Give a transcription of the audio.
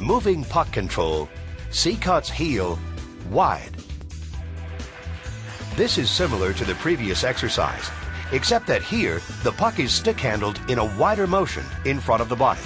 moving puck control, C-cuts heel, wide. This is similar to the previous exercise, except that here the puck is stick handled in a wider motion in front of the body.